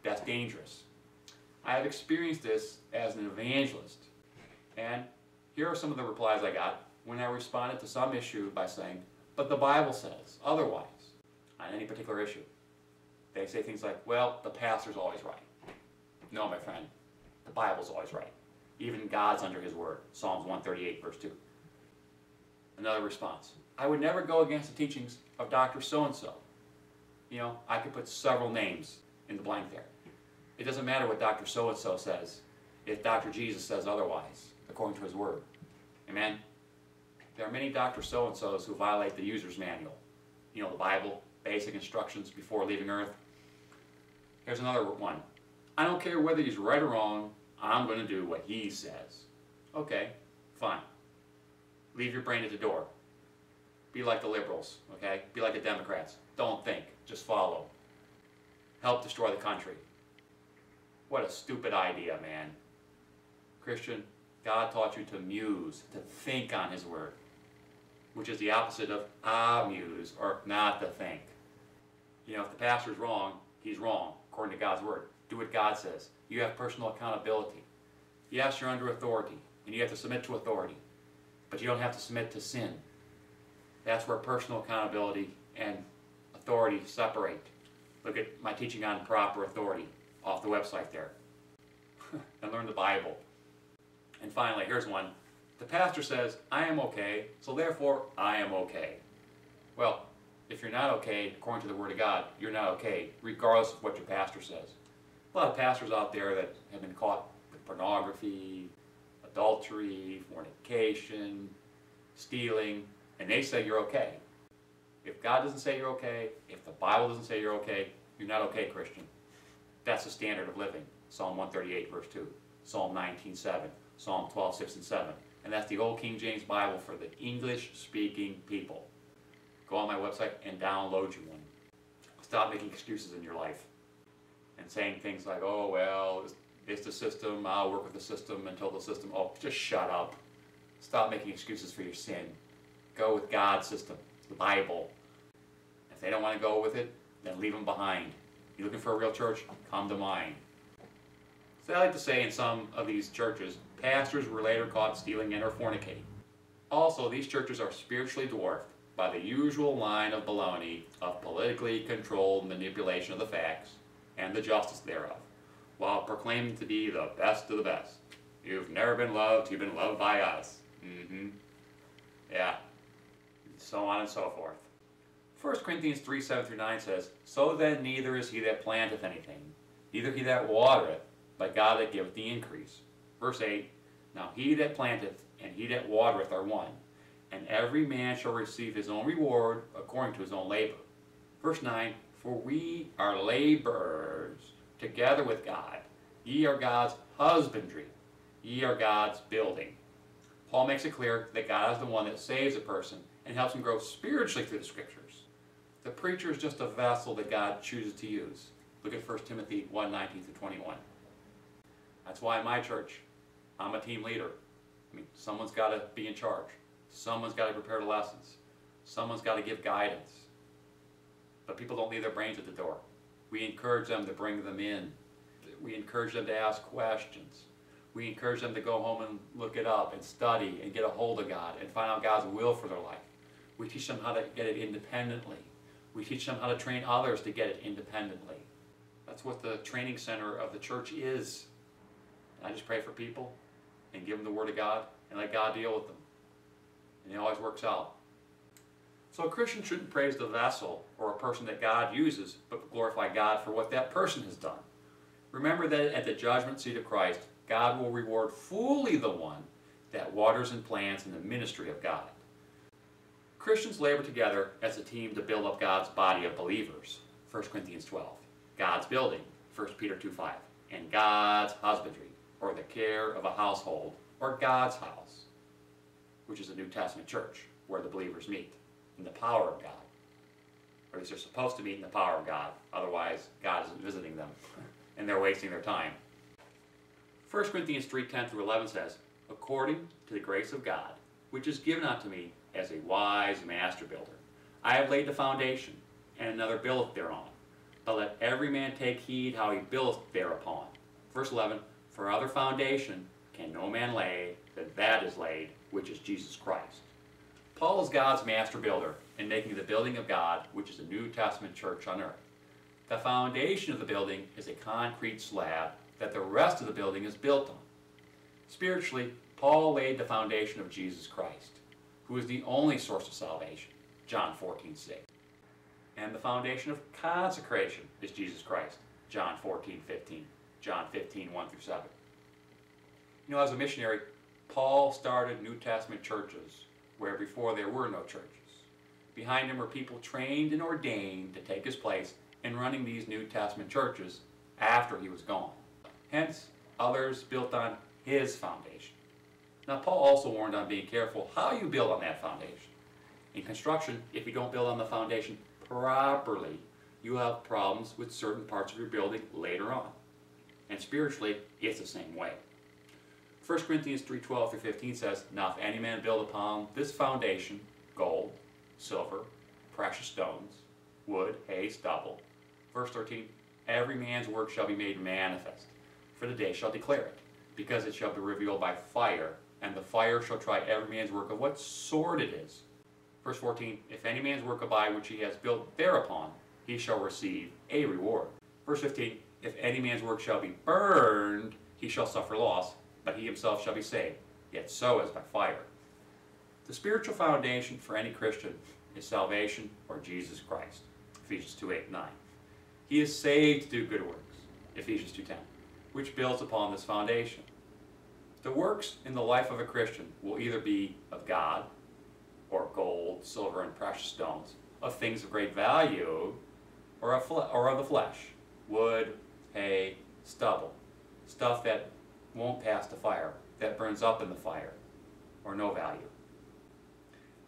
That's dangerous. I have experienced this as an evangelist. And here are some of the replies I got when I responded to some issue by saying, but the Bible says otherwise on any particular issue. They say things like, well, the pastor's always right. No, my friend, the Bible's always right. Even God's under his word. Psalms 138, verse 2. Another response. I would never go against the teachings of Dr. So-and-so. You know, I could put several names in the blank there. It doesn't matter what Dr. So-and-so says if Dr. Jesus says otherwise, according to his word. Amen? There are many Dr. So-and-sos who violate the user's manual. You know, the Bible, basic instructions before leaving earth. Here's another one. I don't care whether he's right or wrong, I'm going to do what he says. Okay, fine. Leave your brain at the door. Be like the liberals, okay? Be like the Democrats. Don't think, just follow. Help destroy the country. What a stupid idea, man. Christian, God taught you to muse, to think on His Word, which is the opposite of amuse, or not to think. You know, if the pastor's wrong, he's wrong, according to God's Word. Do what God says. You have personal accountability. Yes, you're under authority, and you have to submit to authority, but you don't have to submit to sin. That's where personal accountability and authority separate. Look at my teaching on proper authority off the website there. and learn the Bible. And finally, here's one. The pastor says, I am okay, so therefore I am okay. Well, if you're not okay, according to the Word of God, you're not okay, regardless of what your pastor says. A lot of pastors out there that have been caught with pornography, adultery, fornication, stealing, and they say you're okay. If God doesn't say you're okay, if the Bible doesn't say you're okay, you're not okay, Christian. That's the standard of living. Psalm 138, verse 2. Psalm 19, 7. Psalm 12, 6 and 7. And that's the old King James Bible for the English-speaking people. Go on my website and download you one. Stop making excuses in your life and saying things like, oh, well, it's, the system, I'll work with the system until the system, oh, just shut up. Stop making excuses for your sin. Go with God's system, the Bible. If they don't want to go with it, then leave them behind. You looking for a real church? Come to mine. So I like to say in some of these churches, pastors were later caught stealing and or fornicating. Also, these churches are spiritually dwarfed by the usual line of baloney of politically controlled manipulation of the facts and the justice thereof, while proclaiming to be the best of the best. You've never been loved, you've been loved by us. Mm-hmm. Yeah. So on and so forth. 1 Corinthians 3 7 through 9 says, So then neither is he that planteth anything, neither he that watereth, but God that giveth the increase. Verse 8 Now he that planteth and he that watereth are one, and every man shall receive his own reward according to his own labor. Verse 9 For we are laborers together with God. Ye are God's husbandry, ye are God's building. Paul makes it clear that God is the one that saves a person and helps him grow spiritually through the scriptures. The preacher is just a vessel that God chooses to use. Look at 1 Timothy 1 19 through 21. That's why in my church, I'm a team leader. I mean, someone's got to be in charge. Someone's got to prepare the lessons. Someone's got to give guidance. But people don't leave their brains at the door. We encourage them to bring them in. We encourage them to ask questions. We encourage them to go home and look it up and study and get a hold of God and find out God's will for their life. We teach them how to get it independently. We teach them how to train others to get it independently. That's what the training center of the church is. And I just pray for people and give them the Word of God and let God deal with them. And it always works out. So a Christian shouldn't praise the vessel or a person that God uses, but glorify God for what that person has done. Remember that at the judgment seat of Christ, God will reward fully the one that waters and plants in the ministry of God. Christians labor together as a team to build up God's body of believers, 1 Corinthians 12. God's building, 1 Peter 2.5. And God's husbandry, or the care of a household, or God's house, which is a New Testament church where the believers meet in the power of God. Or at least they're supposed to meet in the power of God, otherwise, God isn't visiting them, and they're wasting their time. 1 Corinthians 3 10 through 11 says, According to the grace of God, which is given unto me as a wise master builder, I have laid the foundation, and another buildeth thereon. But let every man take heed how he buildeth thereupon. Verse 11 For other foundation can no man lay than that is laid, which is Jesus Christ. Paul is God's master builder in making the building of God, which is a New Testament church on earth. The foundation of the building is a concrete slab that the rest of the building is built on. Spiritually, Paul laid the foundation of Jesus Christ, who is the only source of salvation, John 14, 6. And the foundation of consecration is Jesus Christ, John 14, 15, John 15, 1 through 7. You know, as a missionary, Paul started New Testament churches where before there were no churches. Behind him were people trained and ordained to take his place in running these New Testament churches after he was gone. Hence, others built on his foundation. Now, Paul also warned on being careful how you build on that foundation. In construction, if you don't build on the foundation properly, you have problems with certain parts of your building later on. And spiritually, it's the same way. 1 Corinthians 3.12 through 15 says, Now if any man build upon this foundation, gold, silver, precious stones, wood, hay, stubble. Verse 13, Every man's work shall be made manifest, for the day shall declare it, because it shall be revealed by fire, and the fire shall try every man's work of what sort it is. Verse 14, If any man's work abide which he has built thereupon, he shall receive a reward. Verse 15, If any man's work shall be burned, he shall suffer loss, but he himself shall be saved, yet so as by fire. The spiritual foundation for any Christian is salvation or Jesus Christ. Ephesians 2 8 9. He is saved to do good works. Ephesians 2 10, which builds upon this foundation. The works in the life of a Christian will either be of God, or gold, silver, and precious stones, of things of great value, or of, or of the flesh, wood, hay, stubble, stuff that won't pass the fire, that burns up in the fire, or no value.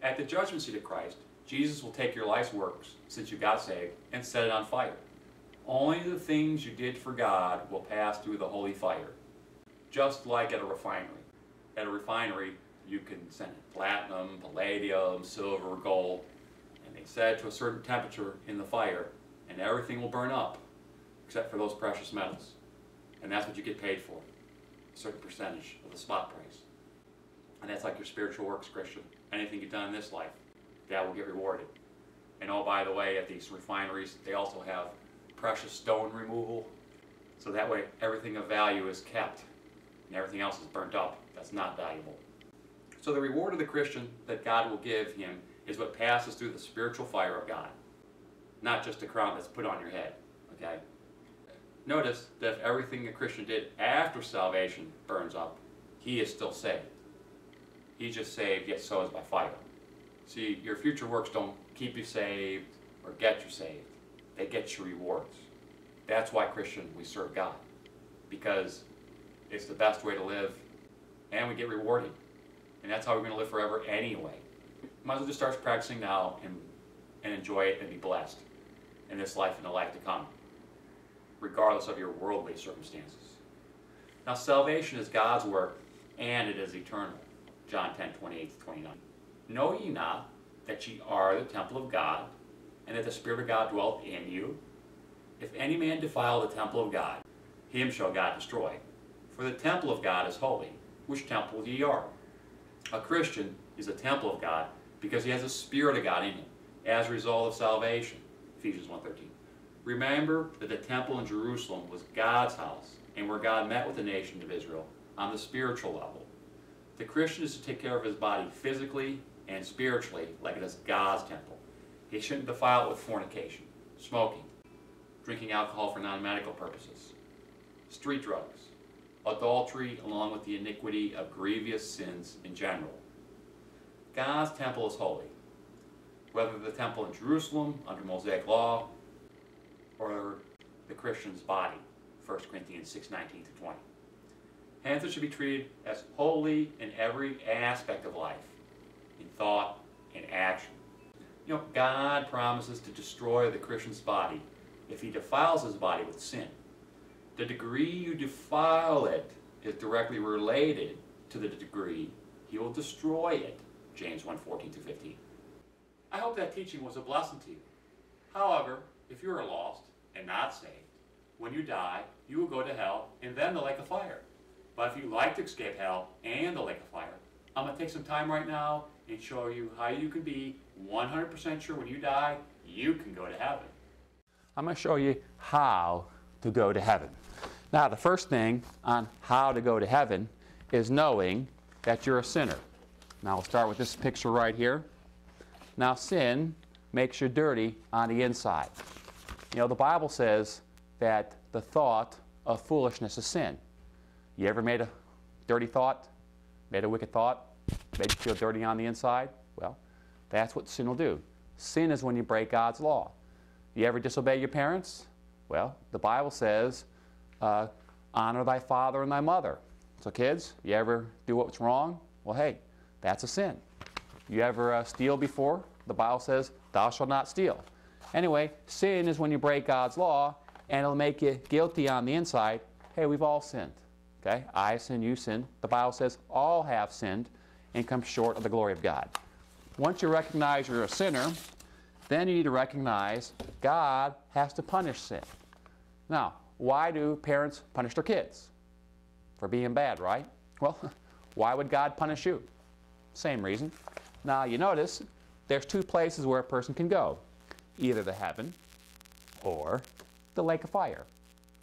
At the judgment seat of Christ, Jesus will take your life's works, since you got saved, and set it on fire. Only the things you did for God will pass through the holy fire, just like at a refinery. At a refinery, you can send platinum, palladium, silver, gold, and they set it to a certain temperature in the fire, and everything will burn up, except for those precious metals. And that's what you get paid for, certain percentage of the spot price. And that's like your spiritual works, Christian. Anything you've done in this life, that will get rewarded. And oh, by the way, at these refineries, they also have precious stone removal. So that way, everything of value is kept, and everything else is burnt up that's not valuable. So the reward of the Christian that God will give him is what passes through the spiritual fire of God, not just a crown that's put on your head. Okay? Notice that if everything a Christian did after salvation burns up, he is still saved. He's just saved, yet so is by fire. See, your future works don't keep you saved or get you saved. They get you rewards. That's why, Christian, we serve God. Because it's the best way to live, and we get rewarded. And that's how we're going to live forever anyway. Might as well just start practicing now and, and enjoy it and be blessed in this life and the life to come, regardless of your worldly circumstances. Now, salvation is God's work, and it is eternal. John 10, 28 29. Know ye not that ye are the temple of God, and that the Spirit of God dwelleth in you? If any man defile the temple of God, him shall God destroy. For the temple of God is holy, which temple ye are. A Christian is a temple of God because he has the Spirit of God in him, as a result of salvation. Ephesians 1.13. Remember that the temple in Jerusalem was God's house, and where God met with the nation of Israel on the spiritual level. The Christian is to take care of his body physically and spiritually like it is God's temple. He shouldn't defile it with fornication, smoking, drinking alcohol for non-medical purposes, street drugs, adultery along with the iniquity of grievous sins in general. God's temple is holy. Whether the temple in Jerusalem under Mosaic law or the Christian's body, 1 Corinthians 6, 19 to 20. Hence it should be treated as holy in every aspect of life in thought, in action. You know, God promises to destroy the Christian's body if he defiles his body with sin. The degree you defile it is directly related to the degree he will destroy it. James 1 14 15. I hope that teaching was a blessing to you. However, if you are lost and not saved, when you die, you will go to hell and then the lake of fire. But if you like to escape hell and the lake of fire, I'm going to take some time right now and show you how you can be 100% sure when you die, you can go to heaven. I'm going to show you how to go to heaven. Now, the first thing on how to go to heaven is knowing that you're a sinner. Now, we'll start with this picture right here. Now, sin makes you dirty on the inside. You know, the Bible says that the thought of foolishness is sin. You ever made a dirty thought? Made a wicked thought? Made you feel dirty on the inside? Well, that's what sin will do. Sin is when you break God's law. You ever disobey your parents? Well, the Bible says, uh, honor thy father and thy mother. So, kids, you ever do what's wrong? Well, hey, that's a sin. You ever uh, steal before? The Bible says, thou shalt not steal. Anyway, sin is when you break God's law, and it'll make you guilty on the inside. Hey, we've all sinned. Okay? I sin, you sin. The Bible says all have sinned and come short of the glory of God. Once you recognize you're a sinner, then you need to recognize God has to punish sin. Now, why do parents punish their kids? For being bad, right? Well, why would God punish you? Same reason. Now, you notice there's two places where a person can go either the heaven or the lake of fire.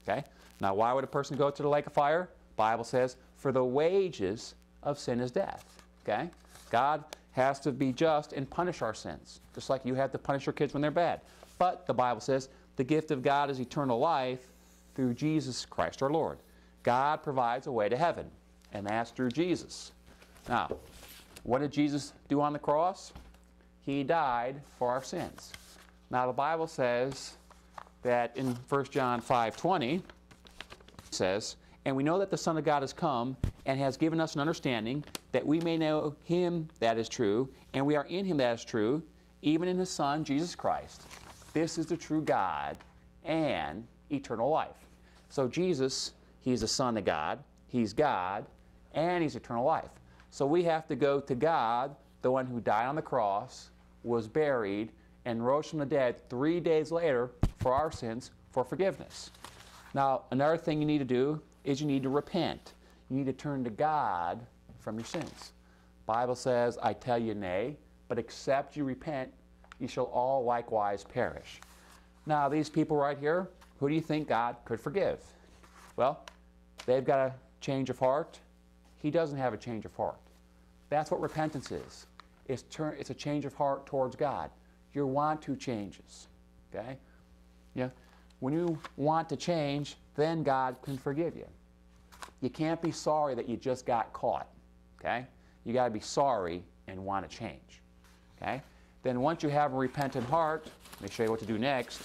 Okay? Now, why would a person go to the lake of fire? Bible says, for the wages of sin is death. Okay? God has to be just and punish our sins, just like you have to punish your kids when they're bad. But the Bible says the gift of God is eternal life through Jesus Christ our Lord. God provides a way to heaven, and that's through Jesus. Now, what did Jesus do on the cross? He died for our sins. Now, the Bible says that in 1 John 5.20, says, and we know that the Son of God has come and has given us an understanding that we may know him that is true, and we are in him that is true, even in His Son, Jesus Christ. This is the true God and eternal life. So Jesus, He's the Son of God, He's God, and He's eternal life. So we have to go to God, the one who died on the cross, was buried, and rose from the dead three days later for our sins for forgiveness. Now, another thing you need to do is you need to repent. You need to turn to God from your sins. Bible says, I tell you nay, but except you repent, you shall all likewise perish. Now, these people right here, who do you think God could forgive? Well, they've got a change of heart. He doesn't have a change of heart. That's what repentance is. It's, turn, it's a change of heart towards God. Your want to changes. Okay? Yeah. When you want to change, then God can forgive you. You can't be sorry that you just got caught. Okay? You got to be sorry and want to change. Okay? Then once you have a repentant heart, let me show you what to do next.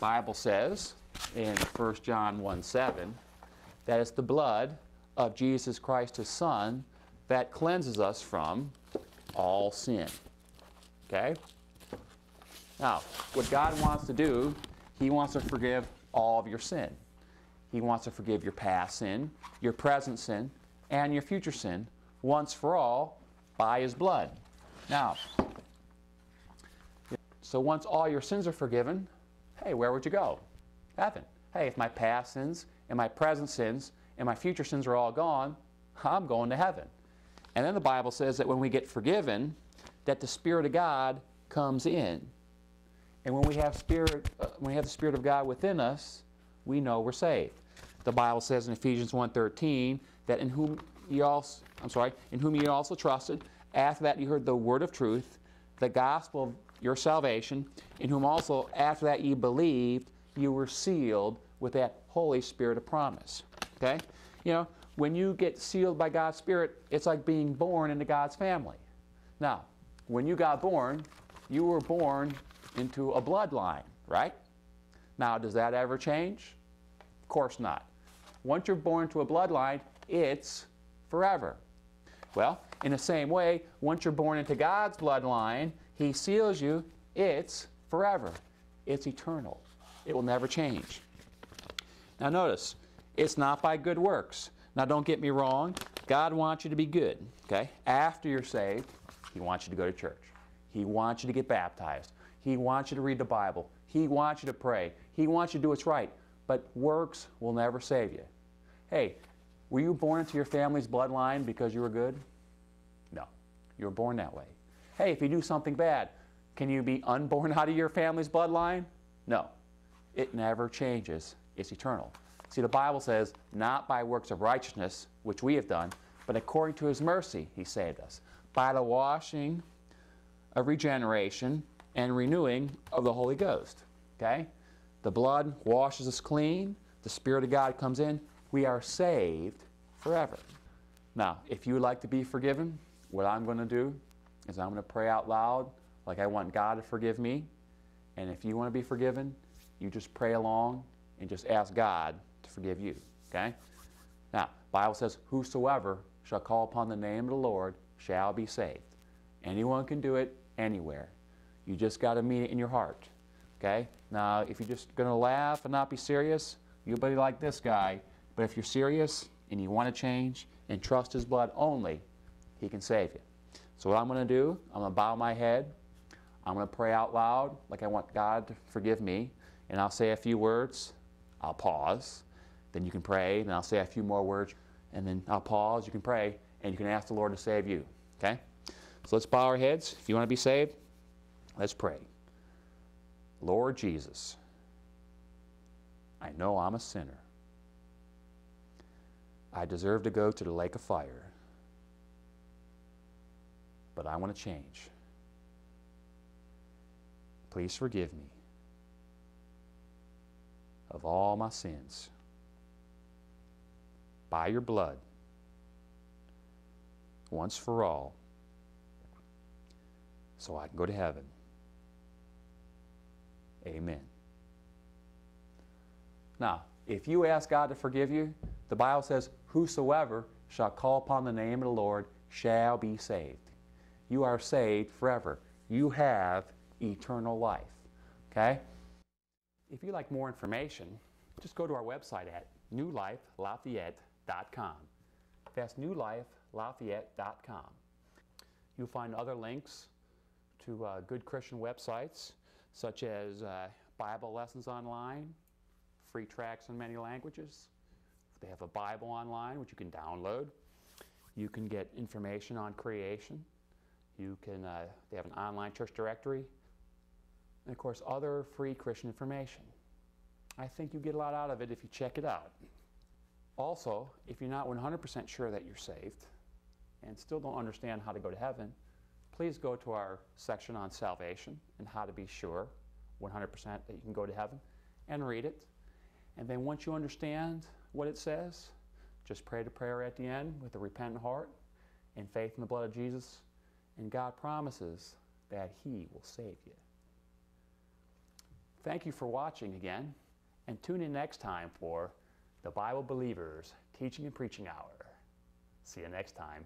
Bible says in 1 John 1 7 that it's the blood of Jesus Christ, his Son, that cleanses us from all sin. Okay? Now, what God wants to do, He wants to forgive all of your sin. He wants to forgive your past sin, your present sin, and your future sin once for all by His blood. Now, so once all your sins are forgiven, hey, where would you go? Heaven. Hey, if my past sins and my present sins and my future sins are all gone, I'm going to heaven. And then the Bible says that when we get forgiven, that the Spirit of God comes in. And when we have spirit, uh, when we have the Spirit of God within us, we know we're saved. The Bible says in Ephesians 1:13 that in whom you also, I'm sorry, in whom you also trusted, after that you heard the word of truth, the gospel of your salvation, in whom also after that you believed, you were sealed with that Holy Spirit of promise. Okay? You know, when you get sealed by God's Spirit, it's like being born into God's family. Now, when you got born, you were born into a bloodline, right? Now, does that ever change? Of course not. Once you're born to a bloodline, it's forever. Well, in the same way, once you're born into God's bloodline, He seals you, it's forever. It's eternal. It will never change. Now, notice, it's not by good works. Now, don't get me wrong. God wants you to be good, okay? After you're saved, He wants you to go to church. He wants you to get baptized. He wants you to read the Bible. He wants you to pray. He wants you to do what's right. But works will never save you. Hey, were you born into your family's bloodline because you were good? No. You were born that way. Hey, if you do something bad, can you be unborn out of your family's bloodline? No. It never changes. It's eternal. See, the Bible says, not by works of righteousness, which we have done, but according to his mercy, he saved us, by the washing of regeneration and renewing of the Holy Ghost. Okay? The blood washes us clean, the Spirit of God comes in, we are saved forever. Now, if you would like to be forgiven, what I'm going to do is I'm going to pray out loud like I want God to forgive me. And if you want to be forgiven, you just pray along and just ask God to forgive you. Okay? Now, Bible says, Whosoever shall call upon the name of the Lord shall be saved. Anyone can do it anywhere. You just got to mean it in your heart. Okay? Now, if you're just going to laugh and not be serious, you'll be like this guy. But if you're serious and you want to change and trust His blood only, He can save you. So, what I'm going to do, I'm going to bow my head. I'm going to pray out loud like I want God to forgive me. And I'll say a few words. I'll pause. Then you can pray, and I'll say a few more words, and then I'll pause. You can pray, and you can ask the Lord to save you. Okay? So let's bow our heads. If you want to be saved, let's pray. Lord Jesus, I know I'm a sinner. I deserve to go to the lake of fire. But I want to change. Please forgive me of all my sins by your blood once for all so I can go to heaven. Amen. Now, if you ask God to forgive you, the Bible says, Whosoever shall call upon the name of the Lord shall be saved. You are saved forever. you have eternal life. Okay? If you'd like more information, just go to our website at newlifelafayette.com. That's newlifelafayette.com. You'll find other links to uh, good Christian websites such as uh, Bible lessons online, free tracts in many languages. They have a Bible online which you can download. You can get information on creation. You can, uh, they have an online church directory. And of course, other free Christian information. I think you get a lot out of it if you check it out. Also, if you're not 100% sure that you're saved and still don't understand how to go to heaven, please go to our section on salvation and how to be sure 100% that you can go to heaven and read it. And then once you understand what it says, just pray the prayer at the end with a repentant heart and faith in the blood of Jesus, and God promises that He will save you. Thank you for watching again, and tune in next time for the Bible Believers Teaching and Preaching Hour. See you next time.